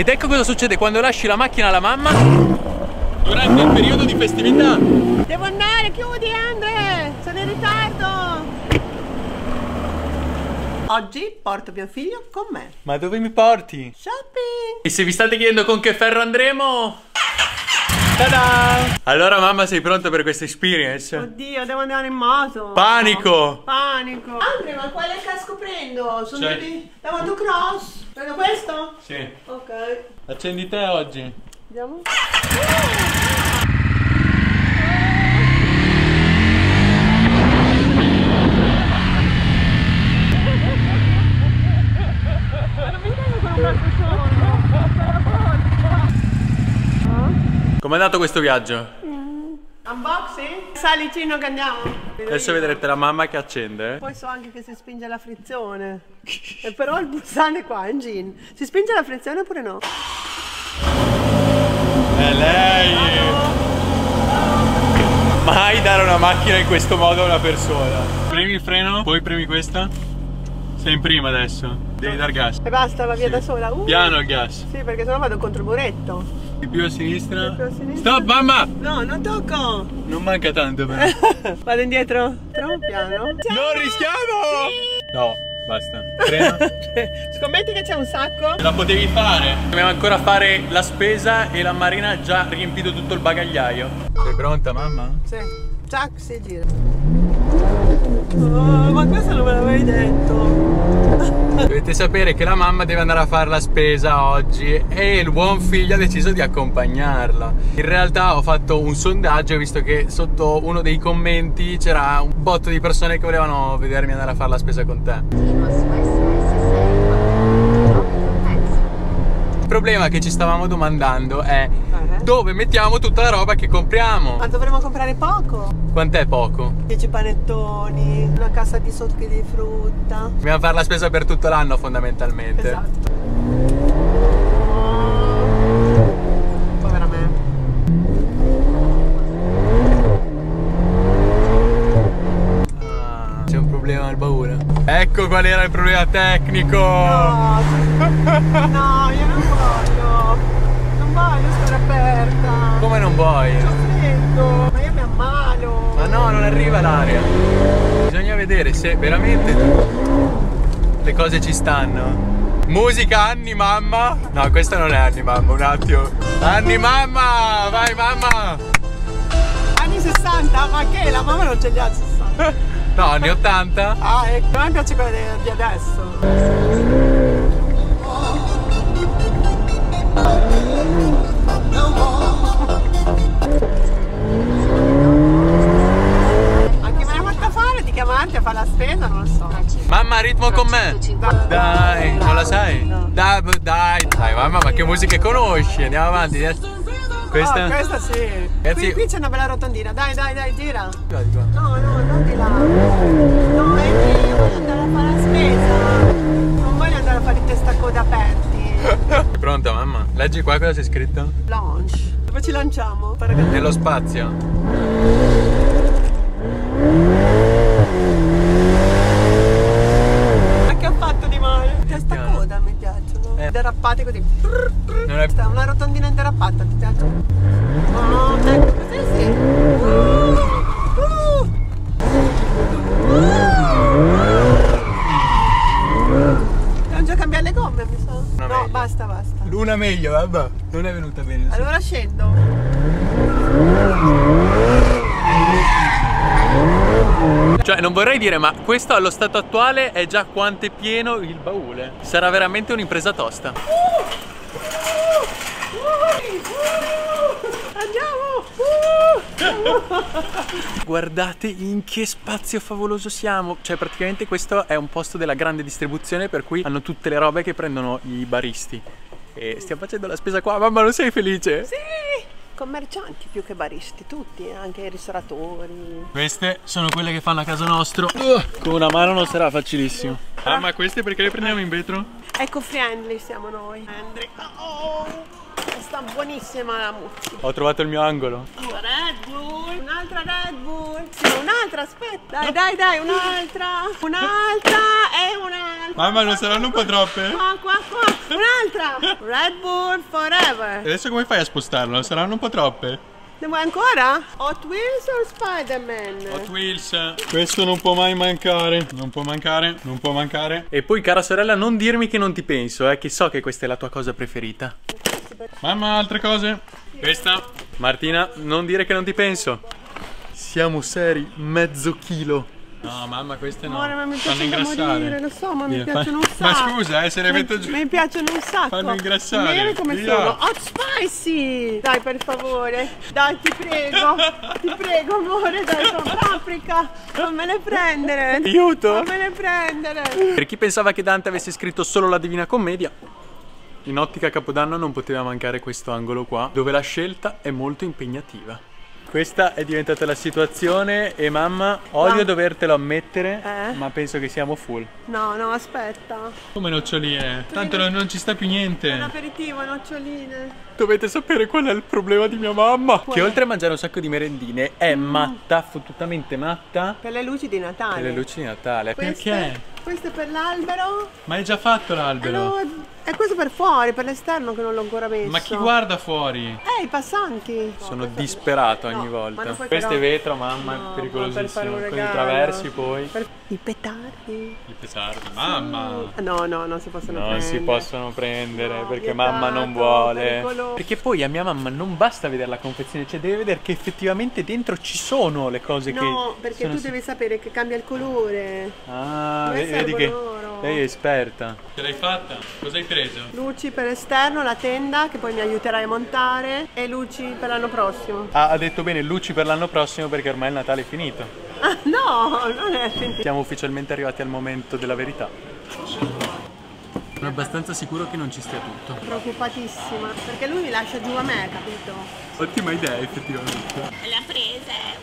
Ed ecco cosa succede quando lasci la macchina alla mamma durante il periodo di festività. Devo andare, chiudi Andre! Sono in ritardo! Oggi porto mio figlio con me. Ma dove mi porti? Shopping! E se vi state chiedendo con che ferro andremo? Ta-da! Allora mamma sei pronta per questa experience? Oddio, devo andare in moto. Panico! Panico. Andre, ma quale casco prendo? Sono Cioè- tutti da motocross. Prendo questo? Sì. Ok. Accendi te oggi. Vediamo. Com'è andato questo viaggio? Unboxing? Salicino che andiamo. Adesso vedrete la mamma che accende. eh. Poi so anche che si spinge la frizione. e però il pulsante qua è in jean. Si spinge la frizione oppure no? È lei! Mai dare una macchina in questo modo a una persona. Premi il freno, poi premi questa. Sei in prima adesso. Devi dar gas. E basta, va via Sì. da sola. Uh. Piano il gas. Sì, perché sennò vado contro il muretto. Di più a sinistra. Più a sinistra. Stop mamma! No, non tocco. Non manca tanto però. Vado indietro. Troppo piano. non rischiamo! No, basta. Freno. Scommetti che c'è un sacco? La potevi fare. Dobbiamo ancora fare la spesa e la Marina ha già riempito tutto il bagagliaio. Sei pronta mamma? Sì. Ciac, si gira. Oh, ma questo non me l'avevi detto. Dovete sapere che la mamma deve andare a fare la spesa oggi e il buon figlio ha deciso di accompagnarla. In realtà ho fatto un sondaggio visto che sotto uno dei commenti c'era un botto di persone che volevano vedermi andare a fare la spesa con te. Continuous West 961 Il problema che ci stavamo domandando è? Dove mettiamo tutta la roba che compriamo. Ma dovremmo comprare poco. Quant'è poco? 10 panettoni, una cassa di succhi di frutta. Dobbiamo fare la spesa per tutto l'anno fondamentalmente. Esatto. Povera me. Ah, c'è un problema al baule. Ecco qual era il problema tecnico. No, no, io non voglio. Stare aperta. Come non vuoi? Ho freddo, ma io mi ammalo. Ma no, non arriva l'aria. Bisogna vedere se veramente le cose ci stanno. Musica Anni mamma. No, questa non è Anni mamma, un attimo. Anni mamma, vai mamma. Anni 60? Ma che? La mamma non ce li ha 60. No, anni 80. Ah, ecco. A me piace quella di adesso. A fare la spesa, non lo so. Mamma, ritmo con me. Dai, non la sai? Dai, dai. Dai, mamma, ma che musiche conosci? Andiamo avanti. Questa? Oh, questa sì. Ragazzi- Qui, qui c'è una bella rotondina. Dai, dai, dai, di qua. No, no, non di là. No, è che io voglio andare a fare la spesa. Non voglio andare a fare i testacoda aperti. È pronta, mamma? Leggi qua cosa c'è scritto? Launch. Dove ci lanciamo? Nello spazio. Ma che ho fatto di male? Testacoda mi piacciono. Eh. Derappate così. Non è... Sta Una rotondina derappata, ti piace? Oh, ecco, così sì. Uh, uh. Devo già cambiare le gomme, mi sa. Una no, meglio. Basta, basta. L'una meglio, vabbè. Non è venuta bene. Allora scendo. Cioè, non vorrei dire, ma questo allo stato attuale è già quanto è pieno il baule. Sarà veramente un'impresa tosta. Andiamo! Guardate in che spazio favoloso siamo. Cioè, praticamente questo è un posto della grande distribuzione per cui hanno tutte le robe che prendono i baristi. E stiamo facendo la spesa qua. Mamma, non sei felice? Sì! Commercianti più che baristi, tutti, anche i ristoratori. Queste sono quelle che fanno a casa nostro. Con una mano non sarà facilissimo. Ah, ma queste perché le prendiamo in vetro? Eco friendly siamo noi. Friendly. Oh, sta buonissima la muzzi. Ho trovato il mio angolo. Due Red Bull, un'altra Red Bull. Sì, un'altra, aspetta. Dai, dai, dai, un'altra. Un'altra e un'altra. Mamma, non saranno un po' troppe? Qua, qua, qua. Un'altra. Red Bull Forever. Adesso come fai a spostarlo? Non saranno un po' troppe? Ne vuoi ancora? Hot Wheels o Spider-Man? Hot Wheels. Questo non può mai mancare. Non può mancare. Non può mancare. E poi, cara sorella, non dirmi che non ti penso, eh, che so che questa è la tua cosa preferita. Mamma, altre cose? Questa. Martina, non dire che non ti penso. Siamo seri, mezzo chilo. No, mamma, queste no. Amore, ma mi Fanno ingrassare. morire, lo so, ma mi Via, piacciono un sacco. Ma scusa, eh, se le Mi- metto giù. Mi piacciono un sacco. Fanno ingrassare. Nere come Via. sono. Hot spicy! Dai, per favore. Dai, ti prego. ti prego, amore, dai, sono paprika. Non me ne prendere. Aiuto. Non me ne prendere. Per chi pensava che Dante avesse scritto solo la Divina Commedia, in ottica Capodanno non poteva mancare questo angolo qua, dove la scelta è molto impegnativa. Questa è diventata la situazione e mamma, odio Ma- dovertelo ammettere, Eh? ma penso che siamo full. No, no, aspetta. Come noccioline? Tanto non, non ci sta più Un niente. aperitivo, noccioline. Dovete sapere qual è il problema di mia mamma. Qual Che è? oltre a mangiare un sacco di merendine è matta, fottutamente matta Per le luci di Natale. per le luci di Natale. Queste, Perché? Questo è per l'albero. Ma hai già fatto Eh, l'albero? no, è questo per fuori, per l'esterno che non l'ho ancora messo. Ma chi guarda fuori? Eh, i passanti. Sono No, disperato ogni no, volta. ma non puoi Questo però- è vetro, mamma, No, è pericolosissimo. per Quindi regalo. traversi poi. Per- I petardi. I petardi, mamma. No, no, non si possono Non prendere. si possono prendere No, perché vietato, mamma non vuole. pericoloso. Perché poi a mia mamma non basta vedere la confezione, cioè deve vedere che effettivamente dentro ci sono le cose che. No, perché sono tu devi sapere che cambia il colore. Ah, A me ve- vedi che loro. lei è esperta. Ce l'hai fatta? Cosa hai preso? Luci per esterno, la tenda che poi mi aiuterai a montare e luci per l'anno prossimo. Ah, ha detto bene luci per l'anno prossimo perché ormai il Natale è finito. Ah, no, non è finito. Siamo ufficialmente arrivati al momento della verità. Sono abbastanza sicuro che non ci stia tutto. Preoccupatissima, perché lui mi lascia giù a me, capito? Ottima idea, effettivamente. L'ha presa,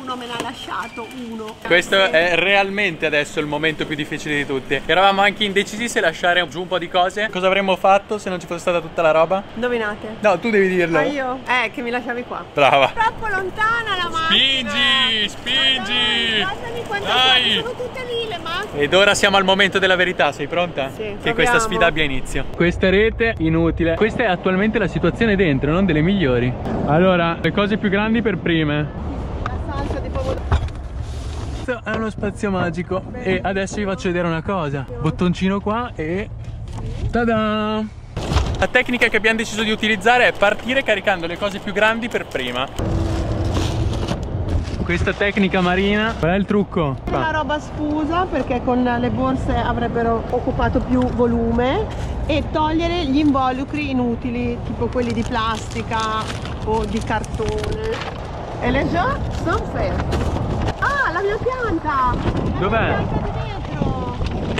uno me l'ha lasciato, uno. Questo è realmente adesso il momento più difficile di tutti. Eravamo anche indecisi se lasciare giù un po' di cose. Cosa avremmo fatto se non ci fosse stata tutta la roba? Indovinate? No, tu devi dirlo. Ma io? Eh, che mi lasciavi qua. Brava. Troppo lontana la macchina. Spingi, spingi. Dai, guardami quante Dai. sono, sono tutte lì le macchine. Ed ora siamo al momento della verità, sei pronta? Sì, Che proviamo. questa sfida abbia inizio. Questa rete inutile. Questa è attualmente la situazione dentro, non delle migliori. Allora, le cose più grandi per prime. La salsa di pomodoro. Questo è uno spazio magico e adesso vi faccio vedere una cosa. Bottoncino qua e... Tada! La tecnica che abbiamo deciso di utilizzare è partire caricando le cose più grandi per prima. Questa tecnica marina, qual è il trucco? La roba sfusa perché con le borse avrebbero occupato più volume e togliere gli involucri inutili, tipo quelli di plastica o di cartone. E le già sono ferme. La mia pianta! Dov'è?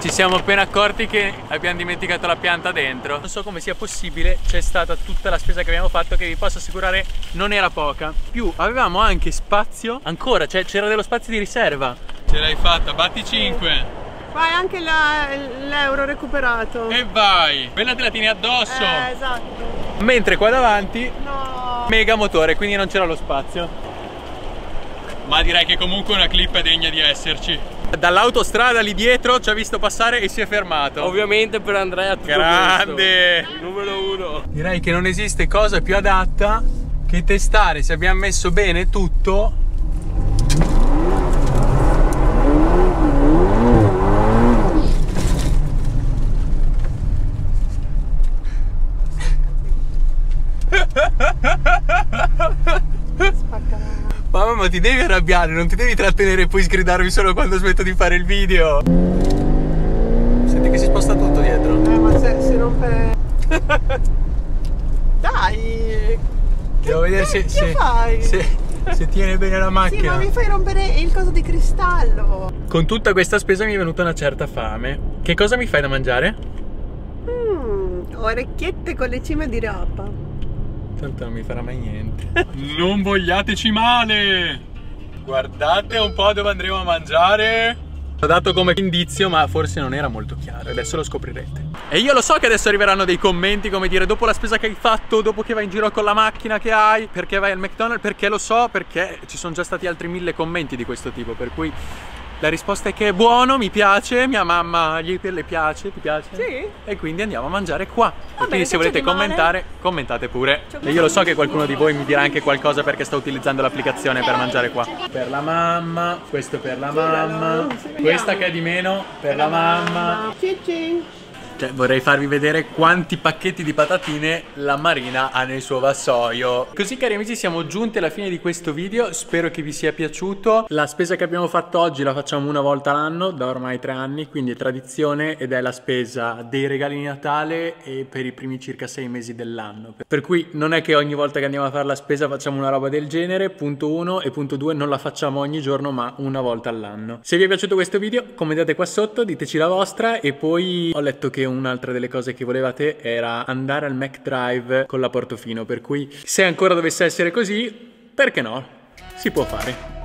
Ci siamo appena accorti che abbiamo dimenticato la pianta dentro. Non so come sia possibile, c'è stata tutta la spesa che abbiamo fatto che vi posso assicurare non era poca. Più avevamo anche spazio, ancora, cioè c'era dello spazio di riserva. Ce l'hai fatta, batti 5 Fai anche l'euro recuperato. e vai. Quella te la tieni addosso. Eh, esatto. Mentre qua davanti No. mega motore, quindi non c'era lo spazio. Ma direi che comunque una clip è degna di esserci. Dall'autostrada lì dietro ci ha visto passare e si è fermato. Ovviamente per Andrea tutto Grande! questo. Numero uno. Direi che non esiste cosa più adatta che testare se abbiamo messo bene tutto. Ti devi arrabbiare, non ti devi trattenere e poi sgridarmi solo quando smetto di fare il video. Senti che si sposta tutto dietro. Eh, ma se, se non per... Dai! Devo vedere se, che se, fai? se- se tiene bene la Sì, macchina. ma mi fai rompere il coso di cristallo. Con tutta questa spesa mi è venuta una certa fame. Che cosa mi fai da mangiare? Mm, orecchiette con le cime di rapa. Tanto non mi farà mai niente. non vogliateci male! Guardate un po' dove andremo a mangiare. L'ho dato come indizio, ma forse non era molto chiaro. Adesso lo scoprirete. E io lo so che adesso arriveranno dei commenti come dire dopo la spesa che hai fatto, dopo che vai in giro con la macchina che hai, perché vai al McDonald's, perché lo so, perché ci sono già stati altri mille commenti di questo tipo, per cui La risposta è che è buono, mi piace, mia mamma gli le piace, ti piace? Sì. E quindi andiamo a mangiare qua. bene, quindi se volete di male. commentare, commentate pure. E io lo so che qualcuno di voi mi dirà anche qualcosa perché sta utilizzando l'applicazione per mangiare qua. Per la mamma, questo per la mamma, questa che è di meno per la mamma. Cicci. Cioè, vorrei farvi vedere quanti pacchetti di patatine la Marina ha nel suo vassoio. Così cari amici siamo giunti alla fine di questo video, spero che vi sia piaciuto. La spesa che abbiamo fatto oggi la facciamo una volta l'anno, da ormai tre anni, quindi è tradizione ed è la spesa dei regali di Natale e per i primi circa sei mesi dell'anno. Per cui non è che ogni volta che andiamo a fare la spesa facciamo una roba del genere, punto uno, e punto due non la facciamo ogni giorno ma una volta all'anno. Se vi è piaciuto questo video commentate qua sotto, diteci la vostra e poi ho letto che un'altra delle cose che volevate era andare al Mac Drive con la Portofino, per cui se ancora dovesse essere così, perché no? Si può fare.